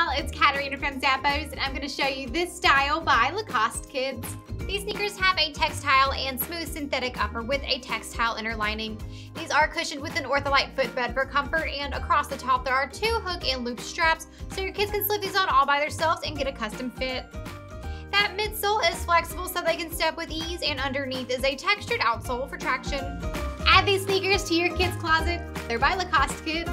y'all, it's Katarina from Zappos and I'm going to show you this style by Lacoste Kids. These sneakers have a textile and smooth synthetic upper with a textile inner lining. These are cushioned with an Ortholite footbed for comfort and across the top there are two hook and loop straps so your kids can slip these on all by themselves and get a custom fit. That midsole is flexible so they can step with ease and underneath is a textured outsole for traction. Add these sneakers to your kids' closet. They're by Lacoste Kids.